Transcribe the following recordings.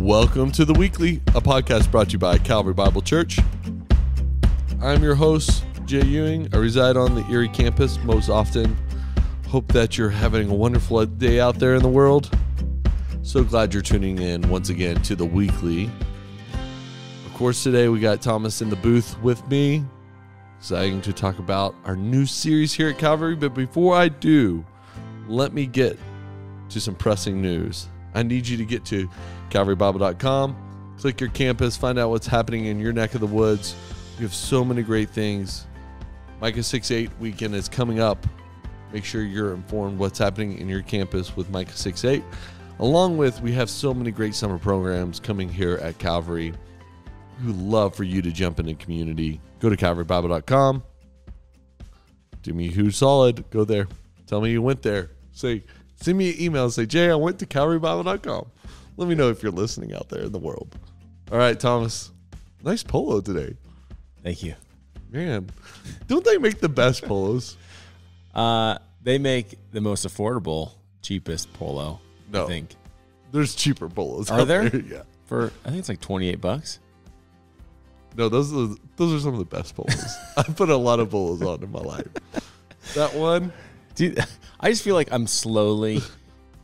Welcome to the Weekly, a podcast brought to you by Calvary Bible Church. I'm your host, Jay Ewing. I reside on the Erie campus most often. Hope that you're having a wonderful day out there in the world. So glad you're tuning in once again to the Weekly. Of course, today we got Thomas in the booth with me. Exciting to talk about our new series here at Calvary. But before I do, let me get to some pressing news. I need you to get to calvarybible.com, click your campus, find out what's happening in your neck of the woods. We have so many great things. Micah 6 8 weekend is coming up. Make sure you're informed what's happening in your campus with Micah 6 8. Along with, we have so many great summer programs coming here at Calvary. We would love for you to jump into community. Go to calvarybible.com. Do me a huge solid. Go there. Tell me you went there. Say, send me an email. Say, Jay, I went to calvarybible.com. Let me know if you're listening out there in the world. All right, Thomas. Nice polo today. Thank you. Man, don't they make the best polos? Uh, they make the most affordable, cheapest polo. No. I think There's cheaper polos. Are out there? Yeah. for I think it's like twenty eight bucks. No, those are those are some of the best polos. I put a lot of polos on in my life. That one, Dude, I just feel like I'm slowly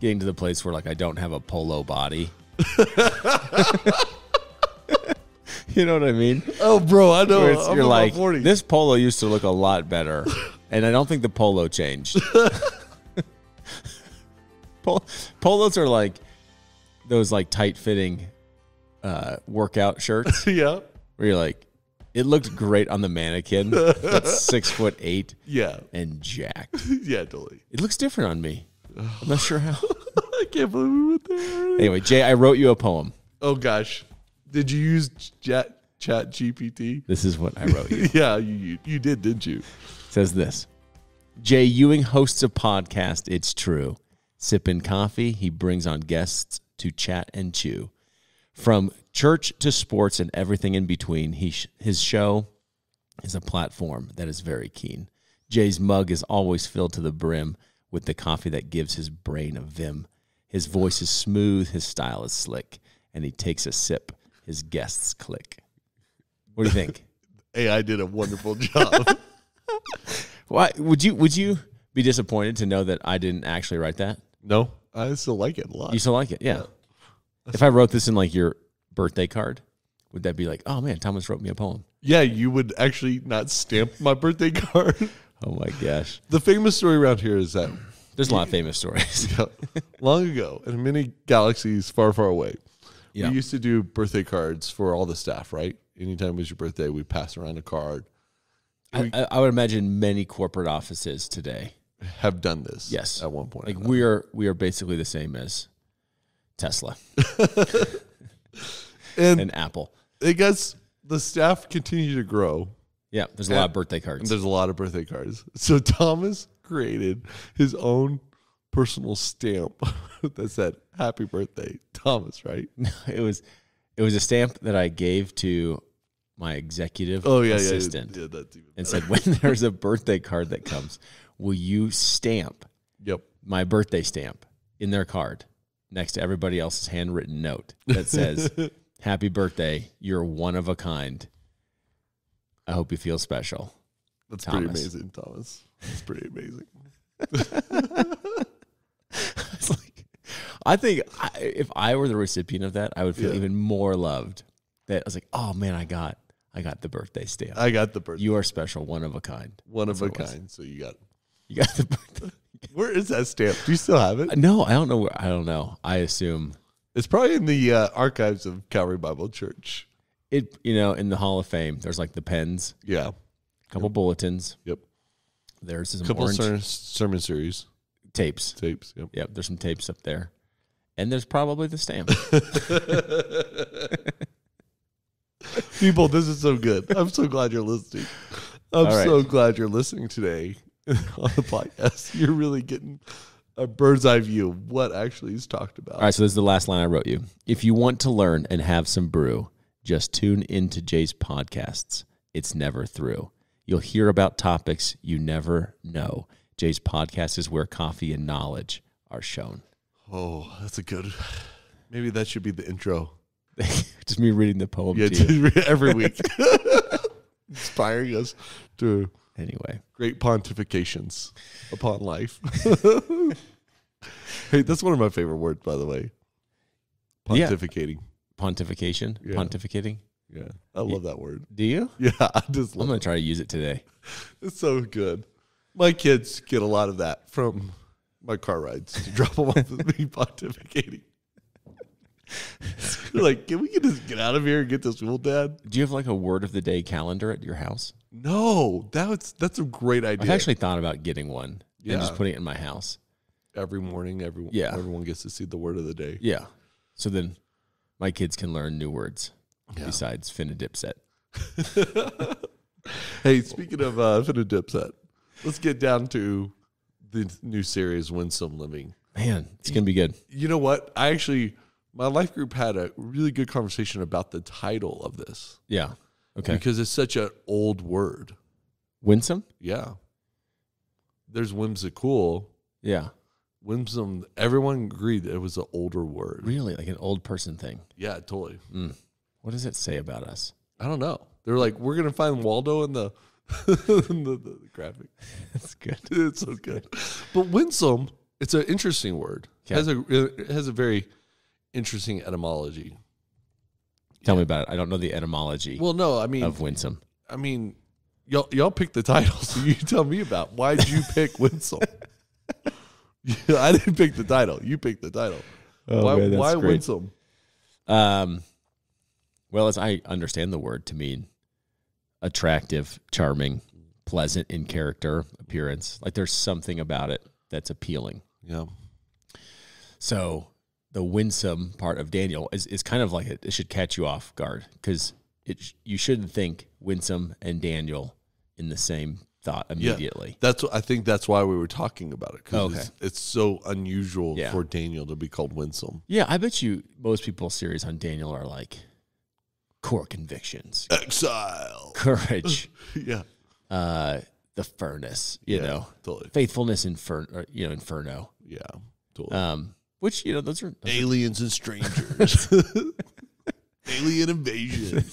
getting to the place where like I don't have a polo body. you know what I mean? oh, bro, I know. You're like 40. this polo used to look a lot better, and I don't think the polo changed. Pol- Polos are like those like tight fitting uh, workout shirts yeah, where you're like, it looked great on the mannequin. That's six foot eight yeah, and jacked. yeah, totally. It looks different on me. I'm not sure how. I can't believe we went there. Anyway, Jay, I wrote you a poem. Oh gosh, did you use Chat Chat GPT? This is what I wrote you. yeah, you, you you did, didn't you? It says this Jay Ewing hosts a podcast, It's True. Sipping coffee, he brings on guests to chat and chew. From church to sports and everything in between, he sh- his show is a platform that is very keen. Jay's mug is always filled to the brim with the coffee that gives his brain a vim. His voice is smooth, his style is slick, and he takes a sip. His guests click. What do you think? AI did a wonderful job. Why would you would you be disappointed to know that I didn't actually write that? no, I still like it a lot. You still like it, yeah. If I wrote this in like your birthday card, would that be like, oh man, Thomas wrote me a poem? yeah, you would actually not stamp my birthday card. Oh my gosh, the famous story around here is that there's a lot of famous stories. Yeah. Long ago, in many galaxies far, far away, Yeah. we used to do birthday cards for all the staff, right? Anytime it was your birthday, we pass around a card. I, I- I would imagine many corporate offices today, Have done this, Yes. at one point. like we are, we are basically the same as Tesla and and Apple. I guess the staff continue to grow, Yeah, there's a lot of birthday and cards. there's a lot of birthday cards. So Thomas created his own personal stamp that said "Happy Birthday, Thomas." Right? No, It was, it was a stamp that I gave to my executive Oh yeah, assistant yeah, yeah. And said, when there's a birthday card that comes, will you stamp Yep. my birthday stamp in their card next to everybody else's handwritten note that says, Happy birthday. You're one of a kind. I hope you feel special. That's pretty amazing, Thomas. That's pretty amazing. It's like, I think I, if I were the recipient of that, I would feel Yeah. even more loved. That I was like, oh man, I got, I got the birthday stamp. I got the birthday. you are special, one of a kind. one of a what it was. kind. So you got. You got the birthday. Where is that stamp? Do you still have it? No, I don't know. Where, I don't know. I assume It's probably in the uh, archives of Calvary Bible Church. It. You know, in the Hall of Fame, there's like the pens, Yeah. a couple bulletins. Yep. There's some couple ser- sermon series tapes. tapes. Yep. Yep, there's some tapes up there. And there's probably the stamp. People, this is so good. I'm so glad you're listening. I'm right. so glad you're listening today on the podcast. You're really getting a bird's eye view of what actually is talked about. All right, so this is the last line I wrote you. If you want to learn and have some brew, just tune into Jay's podcasts. It's never through. You'll hear about topics you never know. Jay's podcast is where coffee and knowledge are shown. Oh, that's a good. Maybe that should be the intro Just me reading the poem Yeah, every week, inspiring us to Anyway, great pontifications upon life. hey, that's one of my favorite words, by the way. Yeah. Pontificating. pontification, Yeah. pontificating. Yeah, I love that word. Do you? Yeah, I just I'm gonna try to use it today. It's so good. My kids get a lot of that from my car rides to drop them off with me pontificating. Like, can we just get out of here and get this rule, Dad? Do you have like a word of the day calendar at your house? No, that's that's a great idea. I've actually thought about getting one and just putting it in my house. every morning, everyone Yeah. everyone gets to see the word of the day. Yeah. So then my kids can learn new words Yeah. besides finna dipset. Hey, speaking of uh, Finna Dipset, let's get down to the new series, Winsome Living. Man, it's gonna be good. You know what? I actually, my life group had a really good conversation about the title of this Yeah. Okay. because it's such an old word. Winsome? Yeah. There's whimsical. Yeah. Whimsome, everyone agreed that it was an older word. Really? Like an old person thing. Yeah, totally. Hmm. What does it say about us? I don't know. They're like, we're going to find Waldo in the, in the, the graphic. That's good. It's so good. But winsome, it's an interesting word. It has a it has a very interesting etymology. Tell me about it. I don't know the etymology Well, no, I mean, of winsome. I mean, y'all y'all picked the title, so you tell me about why'd you pick winsome? I didn't pick the title. You picked the title. Oh, why man, why great. winsome? Um, well, as I understand the word to mean attractive, charming, pleasant in character, appearance. Like there's something about it that's appealing. Yeah. So the winsome part of Daniel is, is kind of like it, it should catch you off guard because it you shouldn't think winsome and Daniel in the same thought immediately. That's I think. That's why we were talking about it because Okay. it's, it's so unusual Yeah. for Daniel to be called winsome. Yeah, I bet you most people's series on Daniel are like core convictions, Exile. courage, yeah. uh, the furnace, you Yeah, know, Totally. faithfulness, infer- or, you know, inferno. Yeah. Totally. Um, which you know, those are those are- Aliens and strangers. Alien invasion.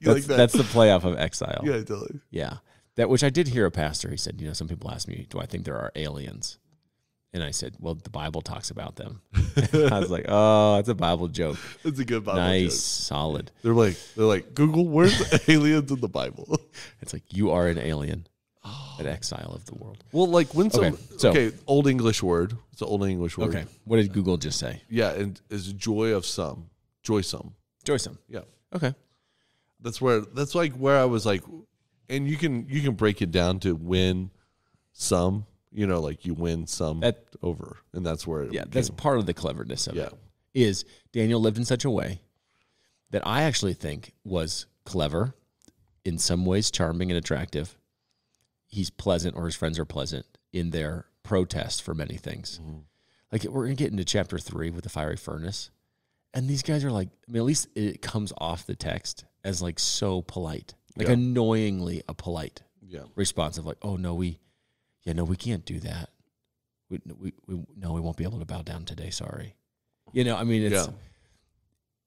You that's, that's the playoff of Exile. yeah, totally. Yeah. That which I did hear a pastor. He said, you know, some people ask me, do I think there are aliens? And I said, well, the Bible talks about them. I was like, oh, that's a Bible joke. It's a good Bible nice, joke. solid. They're like, they're like, Google, where's aliens in the Bible? It's like you are an alien, oh. an exile of the world. Well, like when some Okay, so- okay, old English word. It's an old English word. Okay. What did Google just say? Yeah, and is joy of some, joysome. Joysome. Yeah, Okay. that's where that's like where I was like, and you can you can break it down to win some. You know, like you win some That- over, and that's where it Yeah, that's part of the cleverness of Yeah. it. Is Daniel lived in such a way that I actually think was clever, in some ways charming and attractive. He's pleasant, or his friends are pleasant in their protest for many things. Mm-hmm. Like we're gonna get into chapter three with the fiery furnace, and these guys are like, I mean, at least it comes off the text as like so polite, like Yeah. annoyingly a polite yeah. response of like, oh no, we, yeah, no, we can't do that. We, we, we no, we won't be able to bow down today. Sorry. You know, I mean, it's Yeah.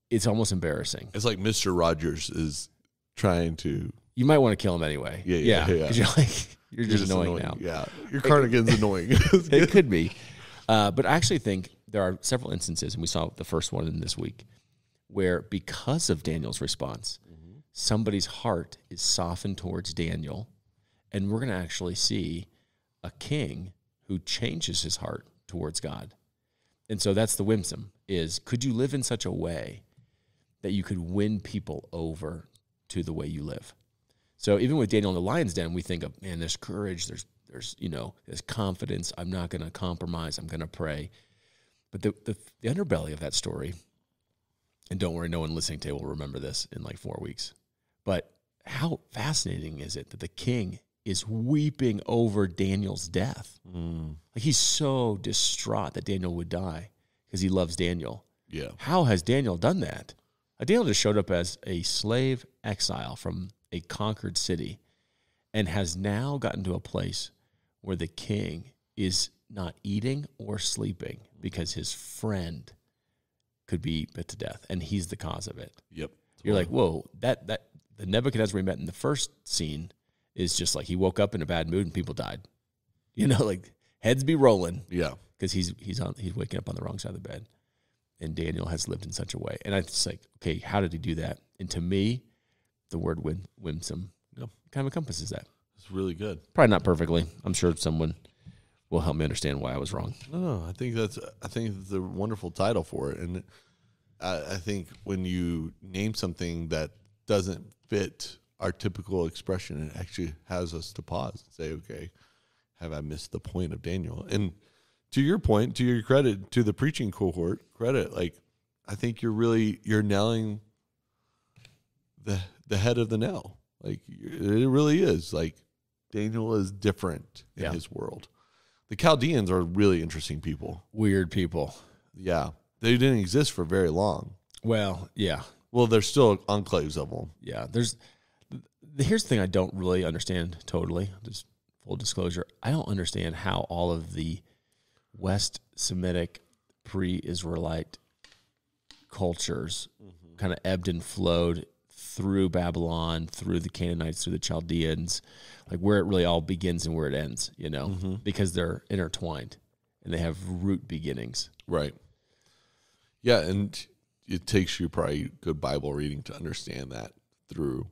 it's almost embarrassing. It's like Mister Rogers is trying to. You might want to kill him anyway. Yeah, yeah, yeah. 'cause you're like you're, just, annoying, now. Yeah, your cardigan's annoying. It could be, uh, but I actually think there are several instances, and we saw the first one in this week, where because of Daniel's response, somebody's heart is softened towards Daniel, and we're going to actually see a king who changes his heart towards God. And so that's the winsome is could you live in such a way that you could win people over to the way you live? So even with Daniel in the lion's den, we think of man, there's courage, there's there's you know, there's confidence. I'm not going to compromise. I'm going to pray. But the, the the underbelly of that story, and don't worry, no one listening today will remember this in like four weeks. But how fascinating is it that the king is weeping over Daniel's death? Mm, Like he's so distraught that Daniel would die because he loves Daniel. yeah, How has Daniel done that? Uh, Daniel just showed up as a slave exile from a conquered city and has now gotten to a place where the king is not eating or sleeping because his friend could be put to death, and he's the cause of it. Yep. You're like, whoa, that that the Nebuchadnezzar we met in the first scene is just like he woke up in a bad mood and people died. You know, like heads be rolling yeah. because he's he's on he's waking up on the wrong side of the bed, and Daniel has lived in such a way. And I just like, okay, how did he do that? And to me, the word whim, winsome Yep. kind of encompasses that. It's really good. Probably not perfectly. I'm sure someone will help me understand why I was wrong. No, no, I think that's I think it's a wonderful title for it, and I, I think when you name something that doesn't fit our typical expression, it actually has us to pause and say, "Okay, have I missed the point of Daniel?" And to your point, to your credit, to the preaching cohort credit, like I think you're really you're nailing the the head of the nail. Like it really is. Like Daniel is different in Yeah. his world. The Chaldeans are really interesting people. Weird people. Yeah, they didn't exist for very long. Well, yeah, Well, there's still enclaves of them. yeah. There's here's the thing I don't really understand totally. Just full disclosure, I don't understand how all of the West Semitic pre-Israelite cultures mm-hmm. kind of ebbed and flowed through Babylon, through the Canaanites, through the Chaldeans, like where it really all begins and where it ends, you know, mm-hmm. because they're intertwined and they have root beginnings. Right. Yeah, and it takes you probably good Bible reading to understand that through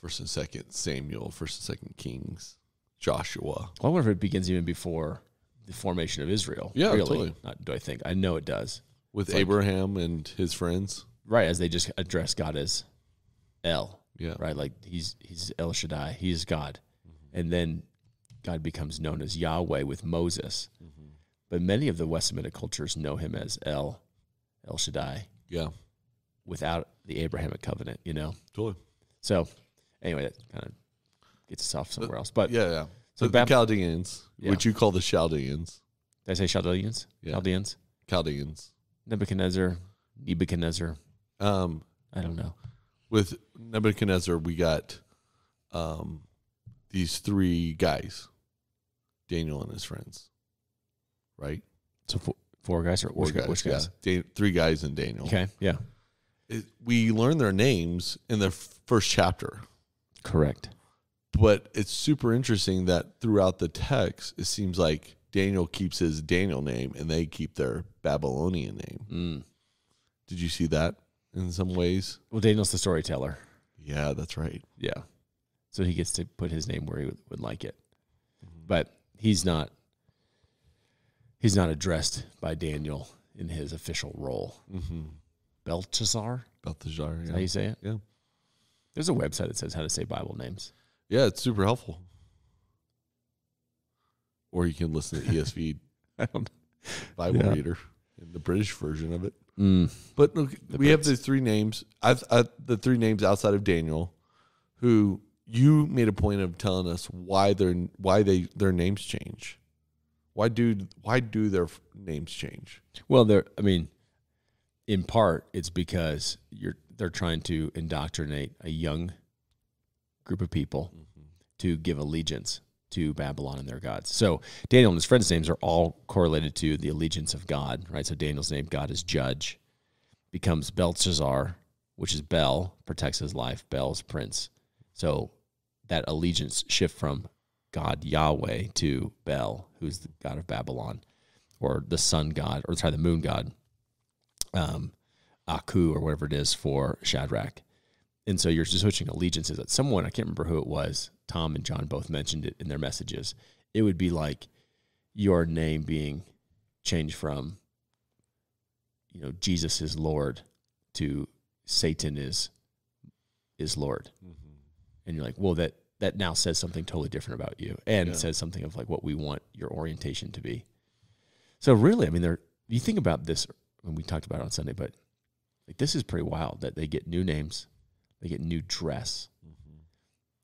First and Second Samuel, First and Second Kings, Joshua. Well, I wonder if it begins even before the formation of Israel. Yeah, really. totally. Not do I think? I know it does. with It's like- Abraham and his friends. Right, as they just address God as El. Yeah. Right, like he's he's El Shaddai. He's God, mm-hmm. and then God becomes known as Yahweh with Moses. Mm-hmm. But many of the West Semitic cultures know him as El, El Shaddai, Yeah, without the Abrahamic covenant. You know. totally. So anyway, that kind of gets us off somewhere else. But Yeah, yeah. So the Bab- Chaldeans, Yeah. which you call the Chaldeans, did I say Chaldeans? Yeah. Chaldeans. Chaldeans. Nebuchadnezzar. Nebuchadnezzar. Um, I don't know. with Nebuchadnezzar, we got um, these three guys, Daniel and his friends, right? So four, guys or which, guys, which yeah. Da- three guys and Daniel. Okay, yeah, It- we learn their names in the f- first chapter, correct. but it's super interesting that throughout the text, it seems like Daniel keeps his Daniel name and they keep their Babylonian name. Mm. Did you see that in some ways? Well, Daniel's the storyteller. Yeah, that's right. Yeah, so he gets to put his name where he would, would like it, but he's not. He's not addressed by Daniel in his official role. Mm-hmm. Belshazzar, Balthazar. is Yeah. how you say it? Yeah. There's a website that says how to say Bible names. Yeah, it's super helpful. Or you can listen to ESV I. Bible Yeah. Reader in the British version of it. Mm. But look, we have the three names. I've, I, the three names outside of Daniel, who you made a point of telling us why their why they their names change. Why do why do their names change? Well, they're. I mean, in part, it's because you're. They're trying to indoctrinate a young group of people mm-hmm. to give allegiance to Babylon and their gods. So Daniel and his friends' names are all correlated to the allegiance of God, right? So Daniel's name, God is judge, becomes Belshazzar, which is Bel, protects his life. Bel's prince. So that allegiance shift from God Yahweh to Bel, who's the god of Babylon, or the sun god, or sorry, the moon god, um, Aku, or whatever it is for Shadrach. And so you're just switching allegiances. That someone I can't remember who it was. Tom and John both mentioned it in their messages. It would be like your name being changed from, you know, Jesus is Lord to Satan is is Lord, and you're like, well, that that now says something totally different about you, and Yeah. says something of like what we want your orientation to be. So really, I mean, they're you think about this when we talked about it on Sunday, but like this is pretty wild that they get new names, they get new dress,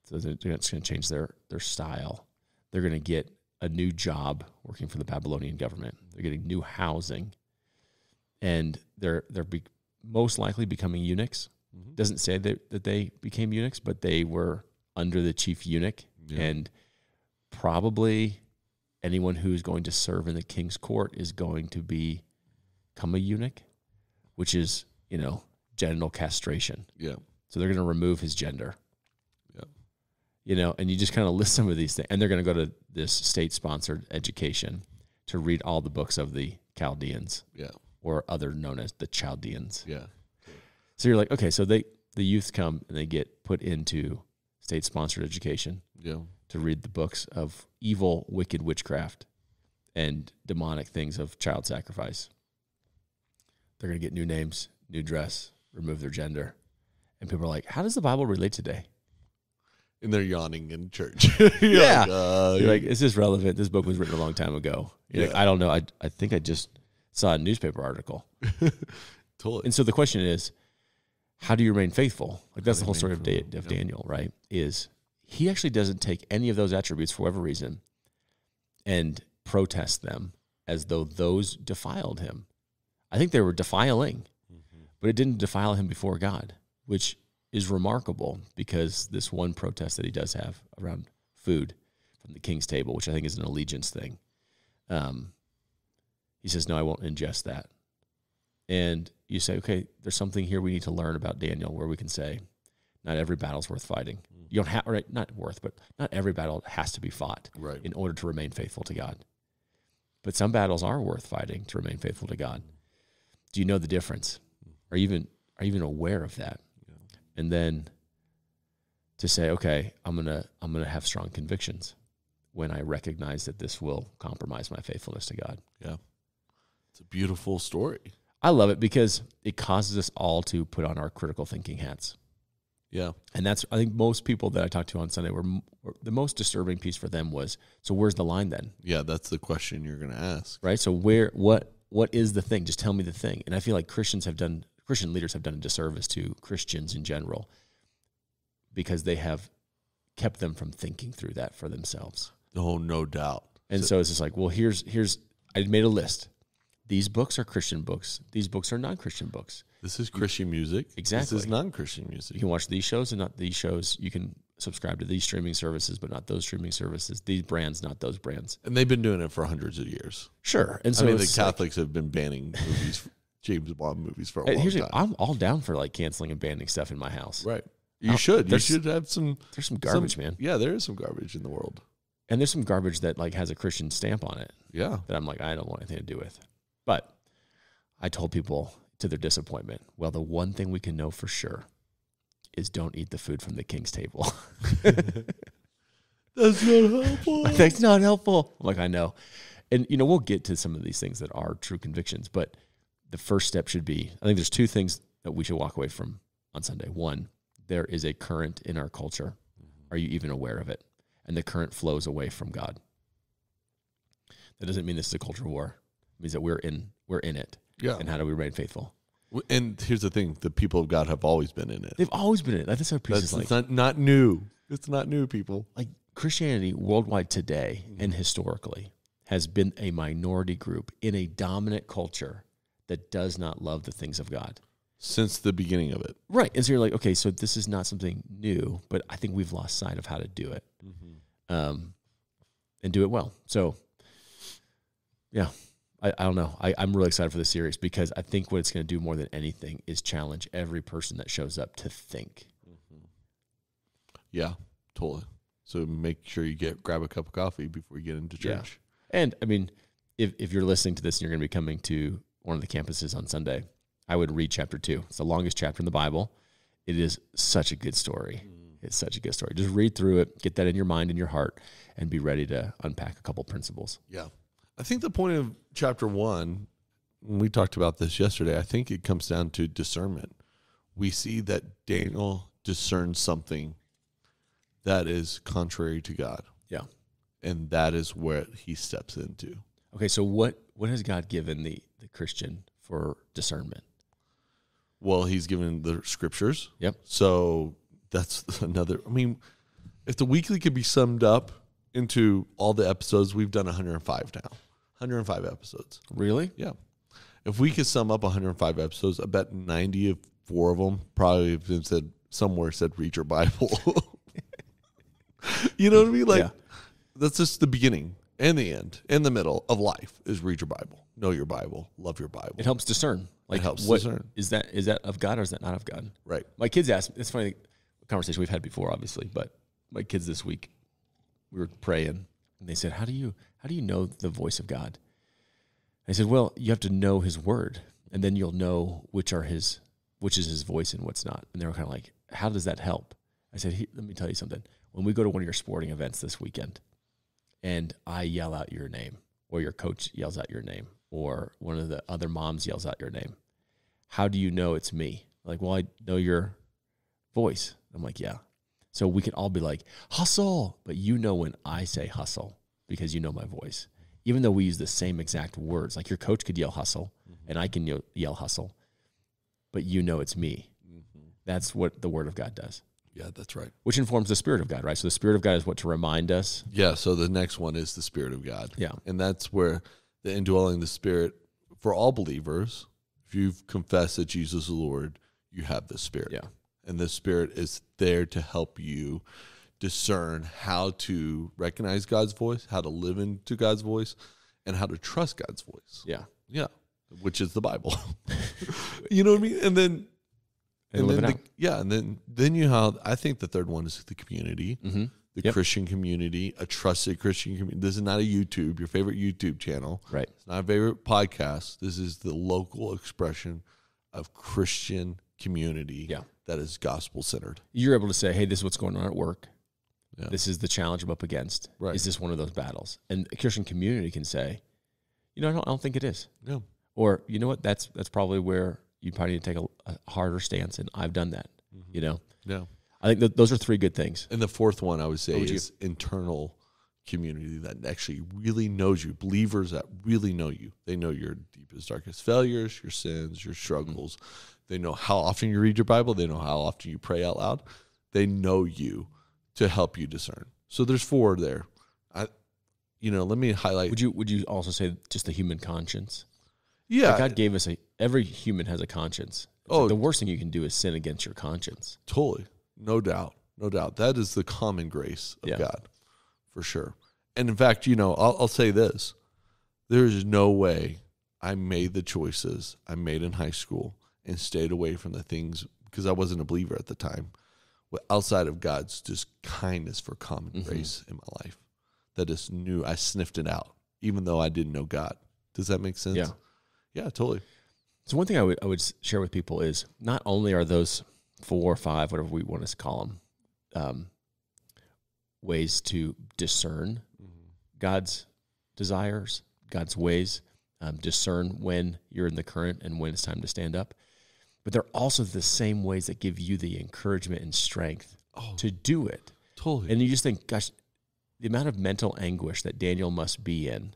so they're, they're just going to change their their style. They're going to get a new job working for the Babylonian government. They're getting new housing, and they're they're be, most likely becoming eunuchs. Mhm. Doesn't say that that they became eunuchs, but they were under the chief eunuch, Yeah. and probably anyone who's going to serve in the king's court is going to be become a eunuch. which is, you know, genital castration. Yeah. So they're going to remove his gender. Yeah. You know, and you just kind of list some of these things. And they're going to go to this state sponsored education to read all the books of the Chaldeans Yeah. or other known as the Chaldeans. Yeah. So you're like, okay, so they the youth come and they get put into state sponsored education Yeah. to read the books of evil, wicked witchcraft and demonic things of child sacrifice. They're going to get new names, new dress, remove their gender. And people are like, how does the Bible relate today? And they're yawning in church. Yeah. Like, uh, You're like, is this relevant? This book was written a long time ago. You're like, I don't know. I, I think I just saw a newspaper article. totally. And so the question is, how do you remain faithful? Like that's the whole story of, da- of Yeah. Daniel, right? Is he actually doesn't take any of those attributes for whatever reason and protest them as though those defiled him. I think they were defiling, but it didn't defile him before God, which is remarkable because this one protest that he does have around food from the king's table, which I think is an allegiance thing. Um, he says, "No, I won't ingest that." And you say, "Okay, there's something here we need to learn about Daniel, where we can say, not every battle's worth fighting. Mm. You don't have, right? Not worth, but not every battle has to be fought right. in order to remain faithful to God. But some battles are worth fighting to remain faithful to God. Do you know the difference? Mm. Are you even are you even aware of that? And then to say, okay, I'm gonna I'm gonna have strong convictions when I recognize that this will compromise my faithfulness to God. Yeah. It's a beautiful story. I love it because it causes us all to put on our critical thinking hats. Yeah. And that's I think most people that I talked to on Sunday were, were the most disturbing piece for them was so where's the line then? Yeah. That's the question you're going to ask. right? So where what what is the thing? Just tell me the thing. And I feel like Christians have done Christian leaders have done a disservice to Christians in general because they have kept them from thinking through that for themselves. Oh, no doubt. And so, it's just like, well, here's here's I made a list. These books are Christian books. These books are non-Christian books. This is Christian music. Exactly. This is non Christian music. You can watch these shows and not these shows. You can subscribe to these streaming services, but not those streaming services. These brands, not those brands. And they've been doing it for hundreds of years. Sure. And so I mean, the it's like- Catholics have been banning movies, James Bond movies for a long here's time. I'm all down for like canceling and banning stuff in my house. right. You should. You should have some There's some garbage, some- man. Yeah, there is some garbage in the world. And there's some garbage that like has a Christian stamp on it Yeah. that I'm like, I don't want anything to do with. But I told people to their disappointment, well, the one thing we can know for sure is don't eat the food from the king's table. That's not helpful. That's not helpful. I'm like, I know. And you know, we'll get to some of these things that are true convictions, but the first step should be I think there's two things that we should walk away from on Sunday. One, there is a current in our culture. Mm-hmm. Are you even aware of it? And the current flows away from God. That doesn't mean this is a culture war. Means that we're in we're in it. yeah. And how do we remain faithful? And here's the thing the people of God have always been in it. They've always been in it. That's our priest That's is like it's not, not new. It's not new, people. like Christianity worldwide today and Mm-hmm. historically has been a minority group in a dominant culture that does not love the things of God. Since the beginning of it. Right. And so you're like, okay, so this is not something new, but I think we've lost sight of how to do it um, and do it well. So, yeah, I, I don't know. I, I'm really excited for the series because I think what it's going to do more than anything is challenge every person that shows up to think. Mm-hmm. Yeah, totally. So make sure you get grab a cup of coffee before you get into Yeah. church. And I mean, if, if you're listening to this and you're going to be coming to one of the campuses on Sunday, I would read chapter two. It's the longest chapter in the Bible. It is such a good story. Mm. It's such a good story. Just read through it, get that in your mind and your heart, and be ready to unpack a couple principles. Yeah. I think the point of chapter one, we talked about this yesterday, I think it comes down to discernment. We see that Daniel discerns something that is contrary to God, Yeah. and that is what he steps into. Okay, so what what has God given the the Christian for discernment? Well, he's given the scriptures. Yep. So that's another. I mean, if the weekly could be summed up into all the episodes, we've done 105 now. 105 episodes. Really? Yeah. If we could sum up 105 episodes, I bet 94 of them probably have been said somewhere said read your Bible. you know what I mean? Like Yeah. that's just the beginning. and the end, and the middle of life, is read your Bible, know your Bible, love your Bible. It helps discern. Like it helps what, discern. Is that is that of God or is that not of God? right. My kids asked. It's funny conversation we've had before, obviously, but my kids this week we were praying and they said, "How do you how do you know the voice of God?" I said, "Well, you have to know His Word, and then you'll know which are His which is His voice and what's not." And they were kind of like, "How does that help?" I said, "Let me tell you something. When we go to one of your sporting events this weekend, and I yell out your name, or your coach yells out your name, or one of the other moms yells out your name, how do you know it's me? Like, well, I know your voice. I'm like, yeah. So we can all be like, hustle. But you know when I say hustle because you know my voice. Even though we use the same exact words, like your coach could yell hustle mm-hmm. and I can yell, yell hustle, but you know it's me. Mm-hmm. That's what the word of God does, Yeah, that's right. which informs the spirit of God, right? So the spirit of God is what to remind us. Yeah. So the next one is the Spirit of God. Yeah. And that's where the indwelling the Spirit for all believers, if you've confessed that Jesus is Lord, you have the Spirit. Yeah. And the Spirit is there to help you discern how to recognize God's voice, how to live into God's voice, and how to trust God's voice. Yeah. Yeah. Which is the Bible. you know what I mean? And then And, live then the, yeah, and then then you have I think the third one is the community, Mm-hmm. the Yep. Christian community, a trusted Christian community. This is not a YouTube, your favorite YouTube channel. Right. It's not a favorite podcast. This is the local expression of Christian community Yeah. that is gospel centered. You're able to say, hey, this is what's going on at work. Yeah. This is the challenge I'm up against. Right. Is this one of those battles? And a Christian community can say, you know, I don't, I don't think it is. No. Or you know what? That's that's probably where you probably need to take a, a harder stance, and I've done that. Mm-hmm. You know, Yeah. I think th- those are three good things. And the fourth one I would say would you- is internal community that actually really knows you. Believers that really know you. They know your deepest, darkest failures, your sins, your struggles. They know how often you read your Bible. They know how often you pray out loud. They know you to help you discern. So there's four there. I, you know, let me highlight. Would you would you also say just the human conscience? yeah, Like God gave us a every human has a conscience. It's Oh. like the worst thing you can do is sin against your conscience. Totally. No doubt. No doubt. That is the common grace of Yeah. God for sure. And in fact, you know, I'll, I'll say this there is no way I made the choices I made in high school and stayed away from the things because I wasn't a believer at the time outside of God's just kindness for common Mm-hmm. grace in my life that just knew I sniffed it out, even though I didn't know God. Does that make sense? Yeah. Yeah, totally. So one thing I would I would share with people is not only are those four or five, whatever we want to call them, um, ways to discern God's desires, God's ways, um, discern when you're in the current and when it's time to stand up. But they're also the same ways that give you the encouragement and strength Oh, to do it. totally. And you just think, gosh, the amount of mental anguish that Daniel must be in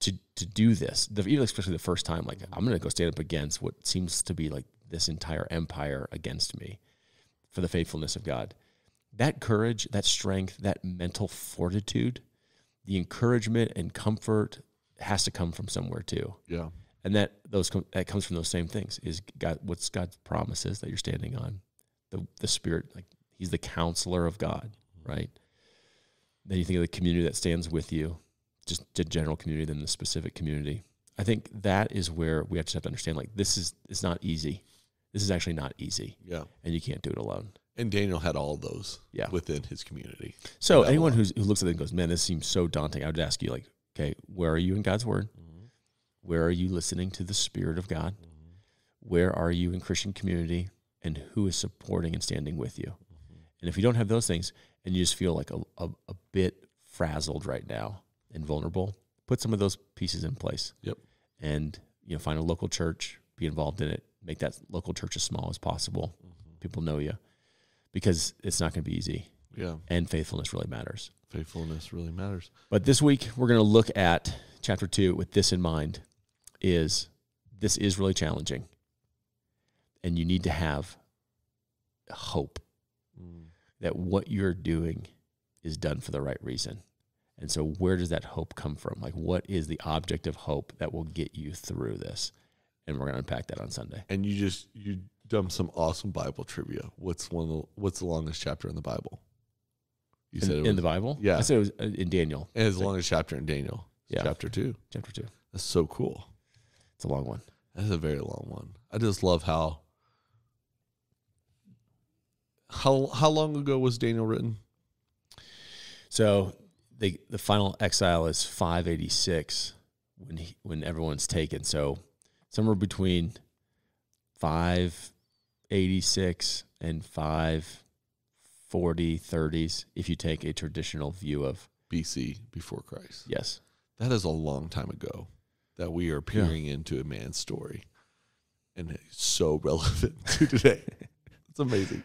to to do this, the, even especially the first time, like I'm going to go stand up against what seems to be like this entire empire against me for the faithfulness of God. That courage, that strength, that mental fortitude, the encouragement and comfort has to come from somewhere too, yeah. And that those com- that comes from those same things. Is God? What's God's promises that you're standing on? The the Spirit, like He's the counselor of God, mm-hmm. right? Then you think of the community that stands with you, just the general community, then the specific community. I think that is where we have to have to understand. Like this is it's not easy. This is actually not easy, Yeah. and you can't do it alone. And Daniel had all those Yeah. within his community. So anyone who looks at it and goes, "Man, this seems so daunting," I would ask you, like, okay, where are you in God's Word? Where are you listening to the Spirit of God? Mm-hmm. Where are you in Christian community? And who is supporting and standing with you? Mm-hmm. And if you don't have those things, and you just feel like a, a, a bit frazzled right now and vulnerable, put some of those pieces in place. Yep. And you know, find a local church, be involved in it, make that local church as small as possible. Mm-hmm. People know you, because it's not going to be easy Yeah. and faithfulness really matters. Faithfulness really matters. But this week we're going to look at chapter 2 with this in mind is this is really challenging. And you need to have hope that what you're doing is done for the right reason. And so where does that hope come from? Like what is the object of hope that will get you through this? And we're going to unpack that on Sunday. And you just you dumped some awesome Bible trivia. What's one of the what's the longest chapter in the Bible? You in, said it in the Bible. yeah. I said it was uh, in Daniel, and as long as chapter in Daniel. Yeah. Chapter two. chapter two. That's so cool. It's a long one. That's a very long one. I just love how how how long ago was Daniel written? So the the final exile is 586 when he, when everyone's taken. So somewhere between 586 and 540 30s if you take a traditional view of BC before Christ. yes. That is a long time ago that we are peering into a man's story. And it's so relevant to today. it's amazing.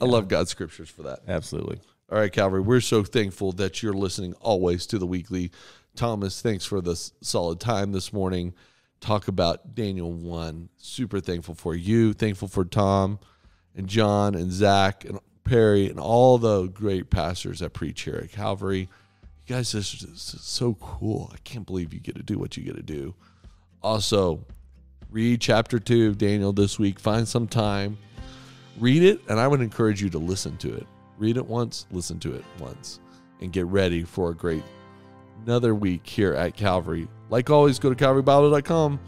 I love God's scriptures for that. Absolutely. All right, Calvary, we're so thankful that you're listening always to the weekly. Thomas, thanks for this solid time this morning. Talk about Daniel 1. Super thankful for you. Thankful for Tom and John and Zach and Perry and all the great pastors that preach here at Calvary. Guys are just so cool. I can't believe you get to do what you get to do. Also, read chapter 2 of Daniel this week. Find some time. Read it and i would encourage you to listen to it. Read it once listen to it once and get ready for a great another week here at calvary. Like always go to calvarybible.com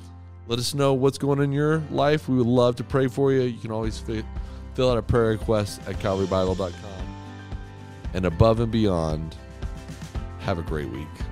let us know what's going on in your life. We would love to pray for you. You can always fi- fill out a prayer request at calvarybible.com and above and beyond have a great week